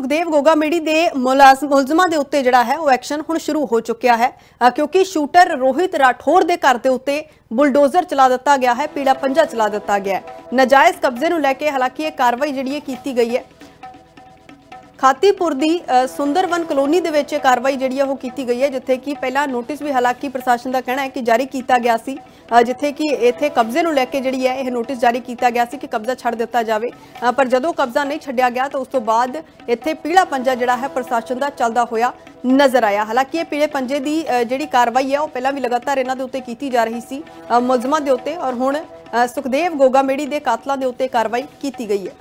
ਸੁਖਦੇਵ ਗੋਗਾ ਮੇੜੀ ਦੇ ਮੁਲਾਜ਼ਮ ਮੁਲਜ਼ਮਾਂ ਦੇ ਉੱਤੇ ਜਿਹੜਾ ਹੈ ਉਹ ਐਕਸ਼ਨ ਹੁਣ ਸ਼ੁਰੂ ਹੋ ਚੁੱਕਿਆ ਹੈ। ਕਿਉਂਕਿ ਸ਼ੂਟਰ ਰੋਹਿਤ ਰਾਠੌਰ ਦੇ ਘਰ ਦੇ ਉੱਤੇ ਬੁਲਡੋਜ਼ਰ ਚਲਾ ਦਿੱਤਾ ਗਿਆ ਹੈ ਪੀੜਾ ਪੰਜਾ ਚਲਾ ਦਿੱਤਾ ਗਿਆ ਹੈ। ਨਜਾਇਜ਼ ਕਬਜ਼ੇ ਨੂੰ ਲੈ ਕੇ ਹਾਲਾਂਕਿ ਇਹ ਕਾਰਵਾਈ ਜਿਹੜੀ ਹੈ ਕੀਤੀ ਗਈ ਹੈ ਖਾਤੀਪੁਰ ਦੀ ਸੁੰਦਰਵਨ ਕਲੋਨੀ ਦੇ ਵਿੱਚ ਇਹ ਕਾਰਵਾਈ ਜਿਹੜੀ ਹੈ ਉਹ ਕੀਤੀ ਗਈ ਹੈ, ਜਿੱਥੇ ਕਿ ਪਹਿਲਾਂ ਨੋਟਿਸ ਵੀ ਹਾਲਾਂਕਿ ਪ੍ਰਸ਼ਾਸਨ ਦਾ ਕਹਿਣਾ ਹੈ ਕਿ ਜਾਰੀ ਕੀਤਾ ਗਿਆ ਸੀ ਜਿੱਥੇ ਕਿ ਇੱਥੇ ਕਬਜ਼ੇ ਨੂੰ ਲੈ ਕੇ ਜਿਹੜੀ ਹੈ ਇਹ ਨੋਟਿਸ ਜਾਰੀ ਕੀਤਾ ਗਿਆ ਸੀ ਕਿ ਕਬਜ਼ਾ ਛੱਡ ਦਿੱਤਾ ਜਾਵੇ। ਪਰ ਜਦੋਂ ਕਬਜ਼ਾ ਨਹੀਂ ਛੱਡਿਆ ਗਿਆ ਤਾਂ ਉਸ ਤੋਂ ਬਾਅਦ ਇੱਥੇ ਪੀਲਾ ਪੰਜਾ ਜਿਹੜਾ ਹੈ ਪ੍ਰਸ਼ਾਸਨ ਦਾ ਚੱਲਦਾ ਹੋਇਆ ਨਜ਼ਰ ਆਇਆ। ਹਾਲਾਂਕਿ ਇਹ ਪੀਲੇ ਪੰਜੇ ਦੀ ਜਿਹੜੀ ਕਾਰਵਾਈ ਹੈ ਉਹ ਪਹਿਲਾਂ ਵੀ ਲਗਾਤਾਰ ਇਹਨਾਂ ਦੇ ਉੱਤੇ ਕੀਤੀ ਜਾ ਰਹੀ ਸੀ ਮੁਲਜ਼ਮਾਂ ਦੇ ਉੱਤੇ ਔਰ ਹੁਣ ਸੁਖਦੇਵ ਗੋਗਾ ਮੇੜੀ ਦੇ ਕਾਤਲਾਂ ਦੇ ਉੱਤੇ ਕਾਰਵਾਈ ਕੀਤੀ ਗਈ ਹੈ।